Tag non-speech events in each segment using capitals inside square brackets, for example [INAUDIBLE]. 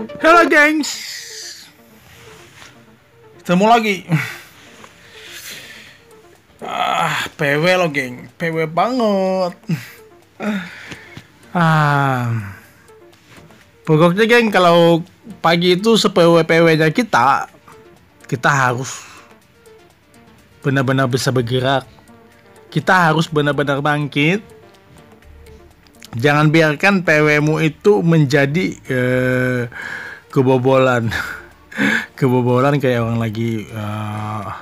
Halo gengs Ketemu lagi. Ah, PW lo geng. PW banget. Ah. Pokoknya geng kalau pagi itu sePW-PW-nya kita Kita harus Benar-benar bisa bergerak. Kita harus benar-benar bangkit Jangan biarkan PW-mu itu menjadi eh, kebobolan. [LAUGHS] Kebobolan kayak orang lagi uh,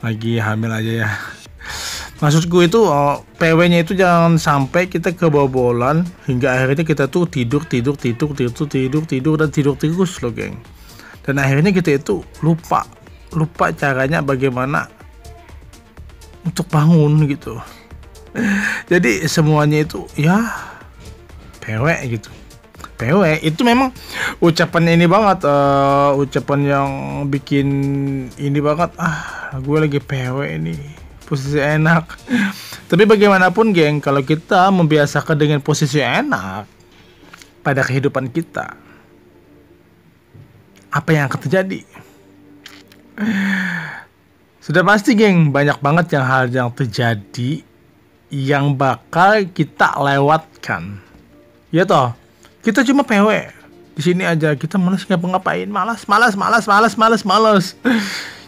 lagi hamil aja ya. Maksudku itu oh, PW-nya itu jangan sampai kita kebobolan hingga akhirnya kita tuh tidur tidur tidur tidur tidur tidur dan tidur terus loh geng. Dan akhirnya kita itu lupa lupa caranya bagaimana untuk bangun gitu [LAUGHS] jadi semuanya itu ya PW gitu. PW itu memang ucapan ini banget uh, ucapan yang bikin ini banget ah gue lagi PW ini posisi enak. [LAUGHS] Tapi bagaimanapun geng kalau kita membiasakan dengan posisi enak pada kehidupan kita apa yang akan terjadi? [LAUGHS] Sudah pasti geng banyak banget yang hal yang terjadi yang bakal kita lewatkan. Ya toh? Kita cuma PW di sini aja. Kita malas ngapa-ngapain. Malas malas malas malas malas malas. [LAUGHS]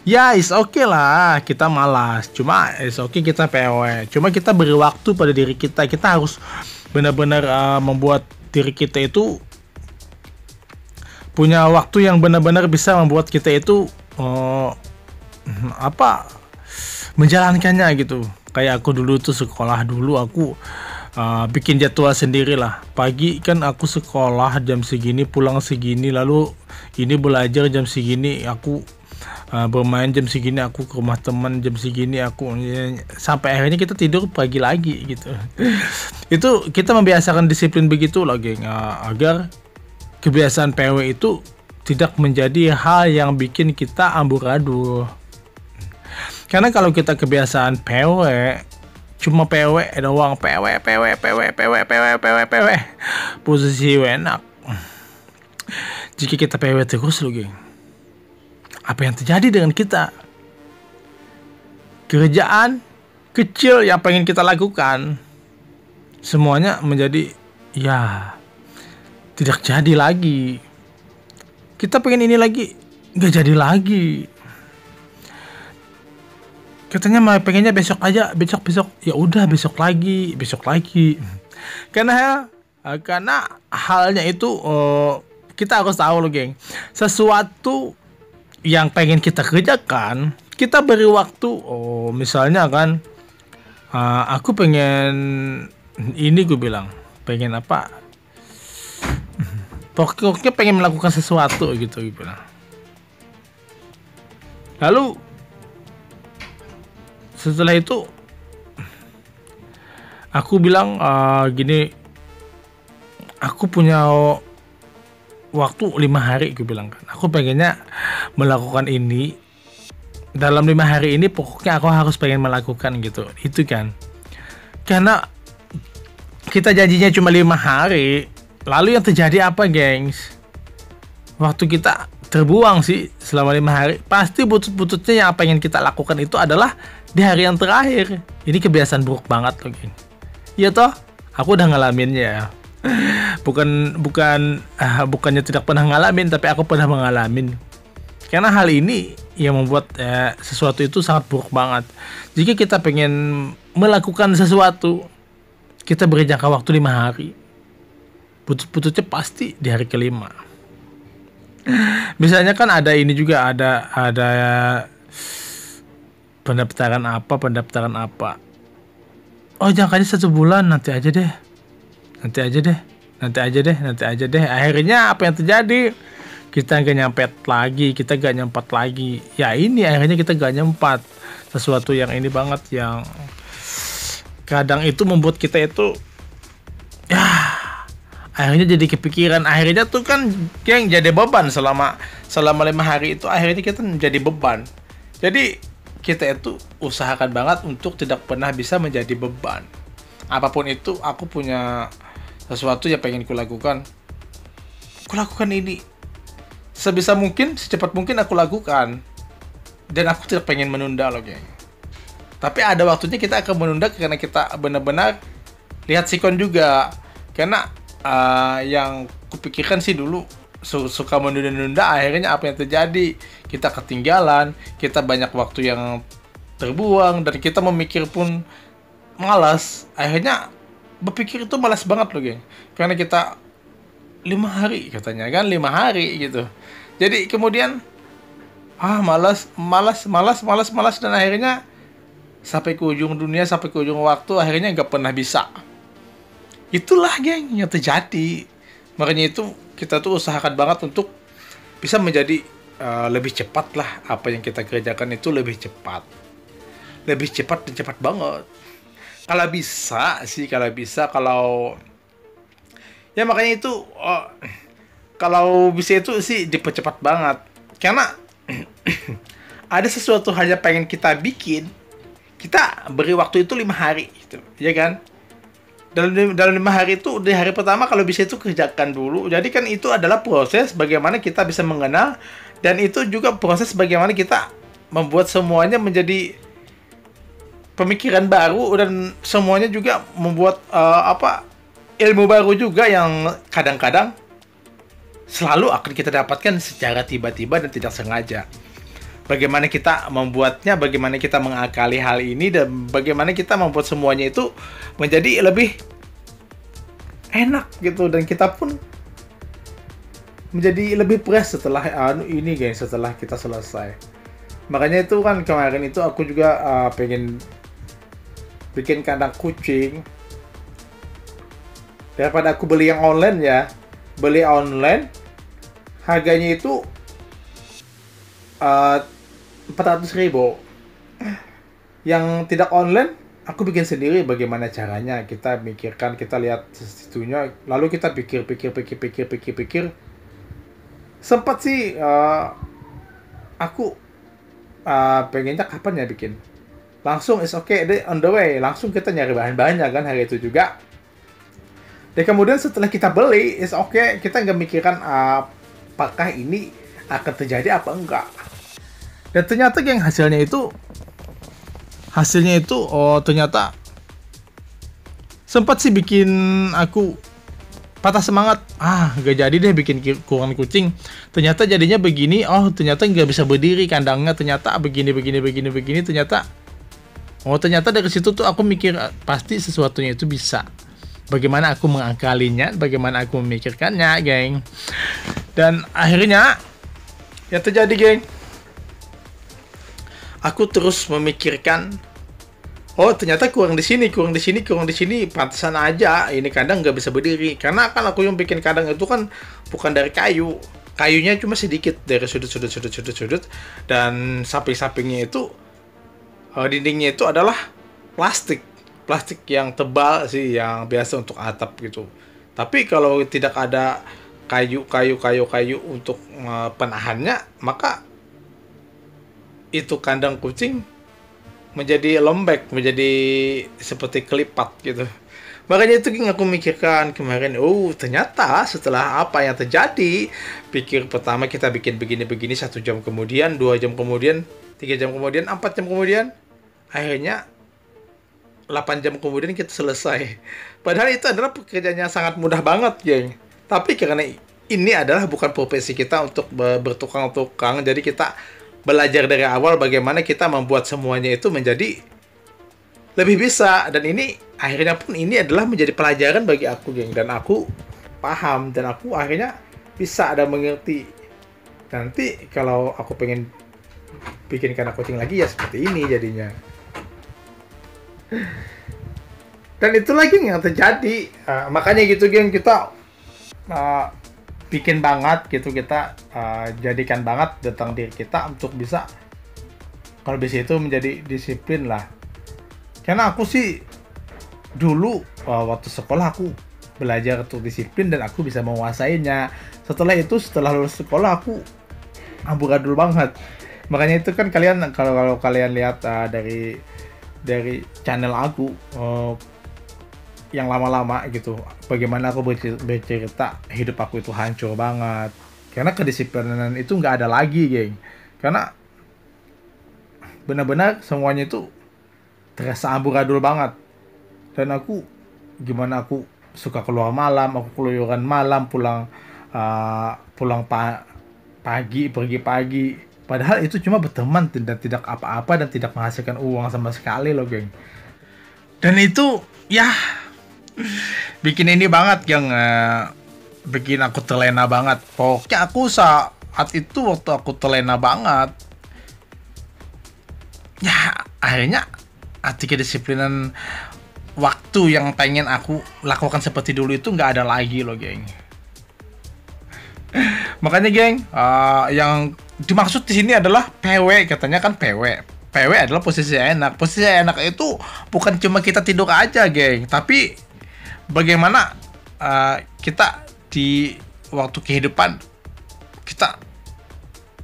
Ya is oke okay lah. Kita malas. Cuma is oke okay kita PW cuma kita beri waktu pada diri kita. Kita harus benar-benar uh, membuat diri kita itu punya waktu yang benar-benar bisa membuat kita itu uh, apa menjalankannya gitu kayak aku dulu tuh sekolah dulu aku uh, bikin jadwal sendiri lah. Pagi kan aku sekolah jam segini, pulang segini, lalu ini belajar jam segini, aku uh, bermain jam segini, aku ke rumah teman jam segini, aku sampai akhirnya kita tidur pagi lagi gitu. [LAUGHS] itu kita membiasakan disiplin begitu loh, geng, uh, agar kebiasaan PW itu tidak menjadi hal yang bikin kita amburadul. Karena kalau kita kebiasaan PW, cuma PW doang PW PW PW PW PW PW PW posisi enak. Jika kita PW terus lo geng apa yang terjadi dengan kita? Kerjaan kecil yang pengen kita lakukan semuanya menjadi ya tidak jadi lagi. Kita pengen ini lagi nggak jadi lagi katanya mah pengennya besok aja besok besok. Ya udah besok lagi besok lagi. Karena karena halnya itu uh, kita harus tahu loh geng. Sesuatu yang pengen kita kerjakan kita beri waktu. Oh misalnya kan uh, aku pengen ini gue bilang. Pengen apa? Pokoknya pengen melakukan sesuatu gitu gue bilang. Lalu setelah itu aku bilang uh, gini aku punya waktu lima hari aku bilang kan. Aku pengennya melakukan ini. Dalam lima hari ini pokoknya aku harus pengen melakukan gitu. Itu kan. Karena kita janjinya cuma lima hari lalu yang terjadi apa gengs? Waktu kita terbuang sih selama lima hari. Pasti butut-bututnya yang pengen kita lakukan itu adalah di hari yang terakhir. Ini kebiasaan buruk banget loh geng iya toh aku udah ngalaminnya [LAUGHS] bukan bukan uh, bukannya tidak pernah ngalamin tapi aku pernah mengalamin karena hal ini yang membuat uh, sesuatu itu sangat buruk banget. Jika kita pengen melakukan sesuatu kita beri jangka waktu lima hari. Putut-pututnya pasti di hari kelima. [LAUGHS] Misalnya kan ada ini juga ada ada pendaftaran apa pendaftaran apa. Oh jangkanya satu bulan nanti aja deh. Nanti aja deh nanti aja deh nanti aja deh. Akhirnya apa yang terjadi? Kita gak nyampe lagi kita gak nyempat lagi. Ya ini akhirnya kita gak nyempat. Sesuatu yang ini banget yang kadang itu membuat kita itu ya akhirnya jadi kepikiran. Akhirnya tuh kan yang jadi beban selama selama lima hari itu akhirnya kita menjadi beban. Jadi kita itu usahakan banget untuk tidak pernah bisa menjadi beban. Apa pun itu, aku punya sesuatu yang pengen kulakukan. Kulakukan ini. sebisa mungkin secepat mungkin aku lakukan dan aku tidak pengen menunda loh geng tapi ada waktunya kita akan menunda karena kita benar-benar lihat sikon juga karena uh, yang kupikirkan sih dulu su suka menunda-nunda akhirnya apa yang terjadi? Kita ketinggalan kita banyak waktu yang terbuang dan kita memikir pun malas. Akhirnya berpikir itu malas banget loh geng. Karena kita lima hari katanya kan? Lima hari gitu. Jadi kemudian ah malas malas malas malas malas dan akhirnya sampai ke ujung dunia sampai ke ujung waktu akhirnya nggak pernah bisa. Itulah geng yang terjadi. Makanya itu kita tuh usahakan banget untuk bisa menjadi uh, lebih cepat lah apa yang kita kerjakan itu lebih cepat. Lebih cepat dan cepat banget. Kalau bisa sih kalau bisa kalau ya makanya itu uh, kalau bisa itu sih dipercepat banget. Karena [CLEARS THROAT] ada sesuatu hal yang pengen kita bikin kita beri waktu itu lima hari gitu. Ya kan dalam dalam lima hari itu di hari pertama kalau bisa itu kerjakan dulu. Jadi kan itu adalah proses bagaimana kita bisa mengenal dan itu juga proses bagaimana kita membuat semuanya menjadi pemikiran baru dan semuanya juga membuat uh, apa ilmu baru juga yang kadang-kadang selalu akan kita dapatkan secara tiba-tiba dan tidak sengaja bagaimana kita membuatnya, bagaimana kita mengakali hal ini dan bagaimana kita membuat semuanya itu menjadi lebih enak gitu. Dan kita pun menjadi lebih fresh setelah anu ini guys setelah kita selesai. Makanya itu kan kemarin itu aku juga uh, pengen bikin kandang kucing. Daripada aku beli yang online ya beli online harganya itu uh, 400 ribu. Yang tidak online aku bikin sendiri bagaimana caranya. Kita mikirkan kita lihat situnya lalu kita pikir pikir pikir pikir pikir pikir. Sempat sih uh, aku uh, pengennya kapan ya bikin? Langsung is okay deh on the way. Langsung kita nyari bahan bahannya kan hari itu juga. Dan kemudian setelah kita beli is okay kita nggak mikirkan uh, apakah ini akan terjadi apa enggak dan ternyata yang hasilnya itu hasilnya itu oh ternyata sempat sih bikin aku patah semangat. Ah gak jadi deh bikin kurang kucing. Ternyata jadinya begini oh ternyata nggak bisa berdiri kandangnya. Ternyata begini begini begini begini ternyata oh ternyata dari situ tuh aku mikir pasti sesuatunya itu bisa. Bagaimana aku mengakalinya bagaimana aku memikirkannya geng. Dan akhirnya ya terjadi geng aku terus memikirkan oh ternyata kurang di sini kurang di sini kurang di sini. Pantesan aja ini kadang nggak bisa berdiri. Karena kan aku yang bikin kadang itu kan bukan dari kayu. Kayunya cuma sedikit dari sudut sudut sudut sudut sudut. Dan samping sampingnya itu uh, dindingnya itu adalah plastik. Plastik yang tebal sih yang biasa untuk atap gitu. Tapi kalau tidak ada kayu kayu kayu kayu untuk uh, penahannya maka itu kandang kucing menjadi lembek, menjadi seperti kelipat gitu. Makanya itu yang aku mikirkan kemarin, oh ternyata setelah apa yang terjadi, pikir pertama kita bikin begini-begini satu jam kemudian, dua jam kemudian, tiga jam kemudian, empat jam kemudian, akhirnya 8 jam kemudian kita selesai. Padahal itu adalah pekerjaan yang sangat mudah banget, geng. Tapi karena ini adalah bukan profesi kita untuk bertukang-tukang, jadi kita belajar dari awal bagaimana kita membuat semuanya itu menjadi lebih bisa. Dan ini akhirnya pun ini adalah menjadi pelajaran bagi aku geng. Dan aku paham dan aku akhirnya bisa ada mengerti. Nanti kalau aku pengen bikin karena coaching lagi ya seperti ini jadinya. Dan itu lagi yang terjadi. Uh, makanya gitu geng kita uh, bikin banget gitu kita uh, jadikan banget tentang diri kita untuk bisa kalau bisa itu menjadi disiplin lah. Karena aku sih dulu uh, waktu sekolah aku belajar untuk disiplin dan aku bisa menguasainya. Setelah itu setelah lulus sekolah aku amburadul banget. Makanya itu kan kalian kalau kalau kalian lihat uh, dari dari channel aku uh, yang lama-lama gitu. Bagaimana aku bercerita hidup aku itu hancur banget. Karena kedisiplinan itu nggak ada lagi geng. Karena benar-benar semuanya itu terasa amburadul banget. Dan aku gimana aku suka keluar malam aku keluyuran malam pulang uh, pulang pa pagi pergi pagi. Padahal itu cuma berteman dan tidak apa-apa dan tidak menghasilkan uang sama sekali loh geng. Dan itu ya bikin ini banget yang uh, bikin aku terlena banget. Pokoknya aku saat itu waktu aku terlena banget ya akhirnya arti kedisiplinan waktu yang pengen aku lakukan seperti dulu itu nggak ada lagi loh geng. [LAUGHS] Makanya geng uh, yang dimaksud di sini adalah PW katanya kan PW PW adalah posisi enak. Posisi enak itu bukan cuma kita tidur aja geng. Tapi bagaimana uh, kita di waktu kehidupan kita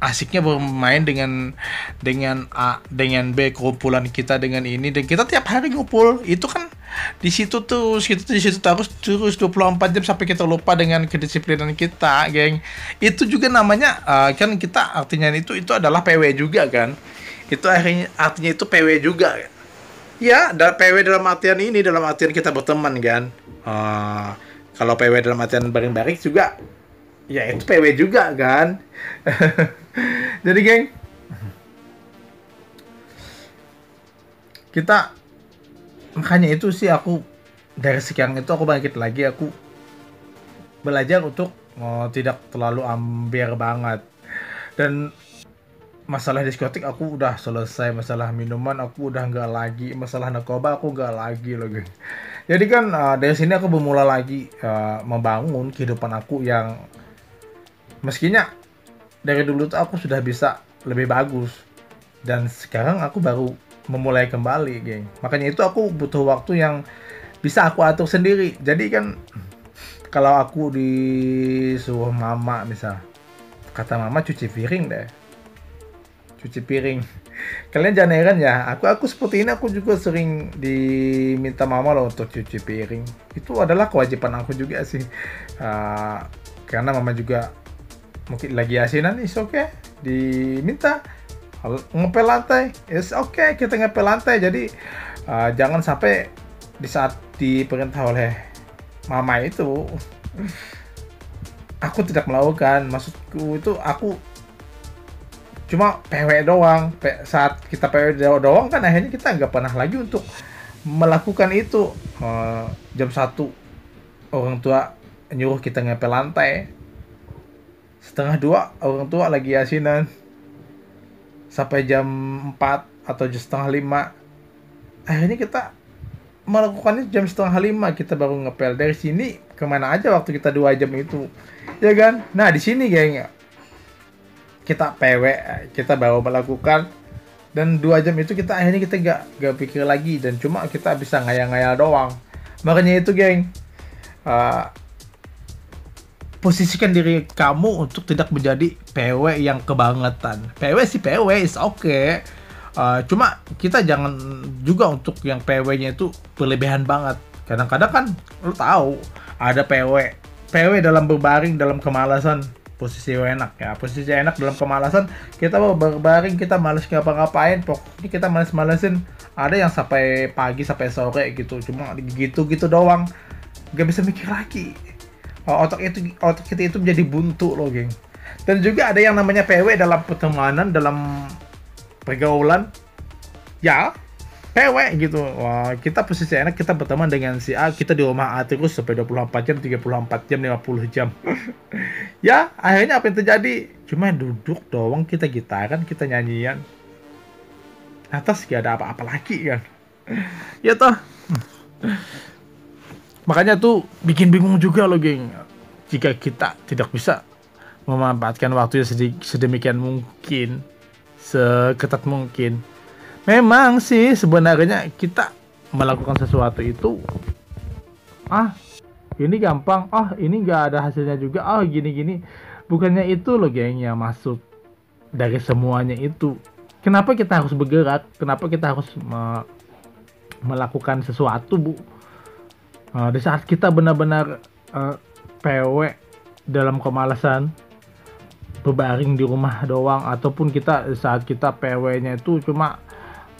asiknya bermain dengan dengan A dengan B kumpulan kita dengan ini dan kita tiap hari ngumpul. Itu kan di situ tuh kita di situ terus terus 24 jam sampai kita lupa dengan kedisiplinan kita geng. Itu juga namanya uh, kan kita artinya itu itu adalah PW juga kan. Itu akhirnya artinya itu PW juga ya dan PW dalam artian ini dalam artian kita berteman kan. Uh, kalau PW dalam artian bareng-bareng juga ya itu PW juga kan. [LAUGHS] Jadi geng kita makanya itu sih aku dari sekian itu aku bangkit lagi aku belajar untuk oh, tidak terlalu ambil banget. Dan masalah diskotik aku udah selesai masalah minuman aku udah nggak lagi. Masalah narkoba aku nggak lagi loh geng jadi kan uh, dari sini aku bermula lagi uh, membangun kehidupan aku yang meskinya dari dulu tuh aku sudah bisa lebih bagus. Dan sekarang aku baru memulai kembali geng. Makanya itu aku butuh waktu yang bisa aku atur sendiri. Jadi kan kalau aku disuruh mama misal kata mama cuci piring deh cuci piring. Kalian jangan heran ya aku aku seperti ini aku juga sering diminta mama loh untuk cuci piring. Itu adalah kewajiban aku juga sih. Uh, karena mama juga mungkin lagi asinan is oke okay. diminta ngepel lantai. Is oke okay, kita ngepel lantai. Jadi uh, jangan sampai di saat diperintah oleh mama itu aku tidak melakukan. Maksudku itu aku cuma PW doang. Saat kita PW doang kan akhirnya kita nggak pernah lagi untuk melakukan itu. Uh, jam satu orang tua nyuruh kita ngepel lantai. Setengah dua orang tua lagi asinan. Sampai jam 4 atau jam setengah lima. Akhirnya kita melakukannya jam setengah lima. Kita baru ngepel. Dari sini ke mana aja waktu kita dua jam itu? Ya kan? Nah di sini geng kita PW kita baru melakukan dan dua jam itu kita akhirnya kita gak, gak pikir lagi dan cuma kita bisa ngayal-ngayal doang makanya itu geng uh, posisikan diri kamu untuk tidak menjadi PW yang kebangetan. PW sih PW is oke. Okay. Uh, cuma kita jangan juga untuk yang PW-nya itu berlebihan banget. Kadang-kadang kan lo tahu ada PW. PW dalam berbaring dalam kemalasan posisi enak ya. Posisi enak dalam kemalasan kita mau berbaring kita males ngapa-ngapain. Pokoknya kita males-malesin. Ada yang sampai pagi sampai sore gitu. Cuma gitu gitu doang. Gak bisa mikir lagi. Oh, otak itu otak kita itu menjadi buntu loh geng. Dan juga ada yang namanya PW dalam pertemanan dalam pergaulan. Ya PW gitu. Wah, kita posisi enak kita berteman dengan si A kita di rumah A terus sampai 24 jam 34 jam 50 jam. [LAUGHS] Ya akhirnya apa yang terjadi? Cuma duduk doang kita gitaran kita nyanyian. Atas gak ada apa-apa lagi kan? [LAUGHS] Ya toh. Makanya tuh bikin bingung juga loh geng. Jika kita tidak bisa memanfaatkan waktu yang sedemikian mungkin seketat mungkin memang sih sebenarnya kita melakukan sesuatu itu ah ini gampang ah ini nggak ada hasilnya juga ah gini gini bukannya itu loh geng yang masuk dari semuanya itu. Kenapa kita harus bergerak? Kenapa kita harus me melakukan sesuatu bu? Uh, di saat kita benar-benar uh, eh, PW dalam kemalasan berbaring di rumah doang ataupun kita saat kita PW-nya itu cuma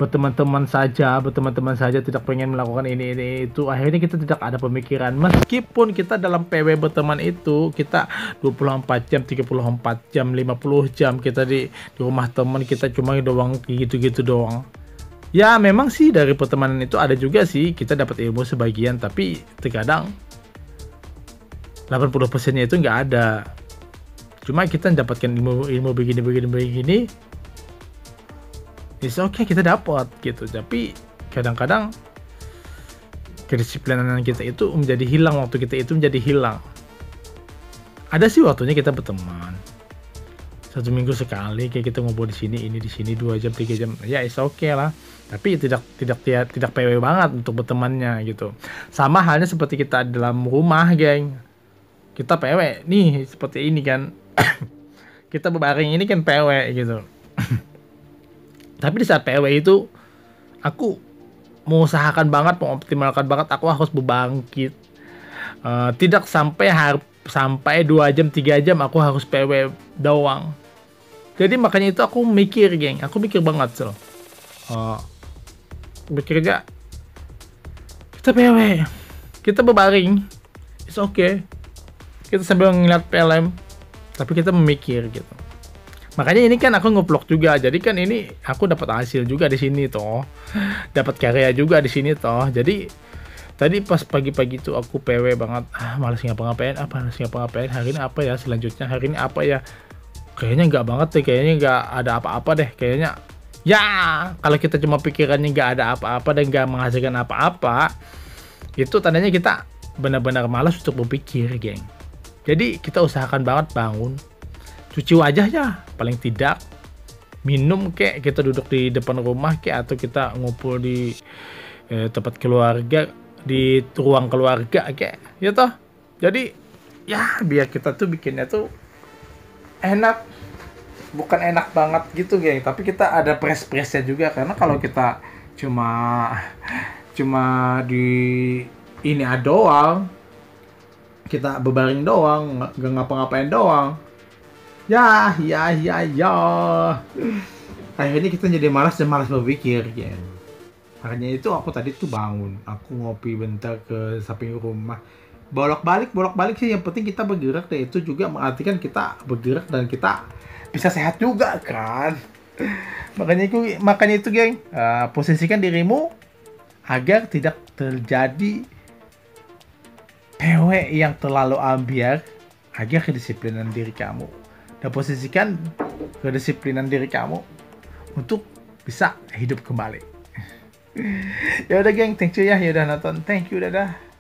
berteman-teman saja, berteman-teman saja tidak pengen melakukan ini ini itu. Akhirnya kita tidak ada pemikiran. Meskipun kita dalam PW berteman itu kita 24 jam, 34 jam, 50 jam kita di di rumah teman kita cuma doang gitu-gitu doang. Ya memang sih dari pertemanan itu ada juga sih kita dapat ilmu sebagian tapi terkadang 80 persennya itu nggak ada. Cuma kita mendapatkan ilmu ilmu begini begini begini it's okay kita dapat gitu. Tapi kadang-kadang kedisiplinan kita itu menjadi hilang waktu kita itu menjadi hilang. Ada sih waktunya kita berteman. Satu minggu sekali kayak kita ngobrol di sini ini di sini dua jam tiga jam ya it's okay lah. Tapi tidak tidak tidak tidak pw banget untuk bertemannya gitu. Sama halnya seperti kita dalam rumah geng. Kita pw nih seperti ini kan. [COUGHS] Kita berbaring ini kan pw gitu tapi di saat PW itu aku mengusahakan banget mengoptimalkan banget aku harus berbangkit uh, tidak sampai har sampai dua jam tiga jam aku harus PW doang. Jadi makanya itu aku mikir geng. Aku mikir banget so uh, mikirnya kita PW kita berbaring. It's okay. Kita sambil ngeliat PLM tapi kita memikir gitu makanya ini kan aku ngevlog juga. Jadi kan ini aku dapat hasil juga di sini toh. Dapat karya juga di sini toh. Jadi tadi pas pagi-pagi itu aku PW banget. Ah malas ngapa-ngapain? Apa malas ngapa-ngapain? Hari ini apa ya? Selanjutnya hari ini apa ya? Kayaknya nggak banget deh. Kayaknya nggak ada apa-apa deh. Kayaknya ya kalau kita cuma pikirannya nggak ada apa-apa dan nggak menghasilkan apa-apa itu tandanya kita benar-benar malas untuk berpikir geng. Jadi kita usahakan banget bangun cuci wajah ya paling tidak. Minum kek kita duduk di depan rumah kek atau kita ngumpul di eh, tempat keluarga di ruang keluarga kek. Ya toh? Jadi ya biar kita tuh bikinnya tuh enak. Bukan enak banget gitu geng. Tapi kita ada press pressnya juga karena kalau kita cuma cuma di ini doang kita berbaring doang nggak ngapa-ngapain doang ya ya ya ya. Akhirnya kita jadi malas dan malas berpikir ya makanya itu aku tadi tuh bangun. Aku ngopi bentar ke samping rumah. Bolak balik bolak balik sih. Yang penting kita bergerak. Dan itu juga mengartikan kita bergerak dan kita bisa sehat juga kan? Makanya itu makanya itu geng. Uh, posisikan dirimu agar tidak terjadi PW yang terlalu ambiar. Agar kedisiplinan diri kamu dan posisikan kedisiplinan diri kamu untuk bisa hidup kembali. [LAUGHS] ya udah geng, thank you ya, ya udah nonton. Thank you, dadah.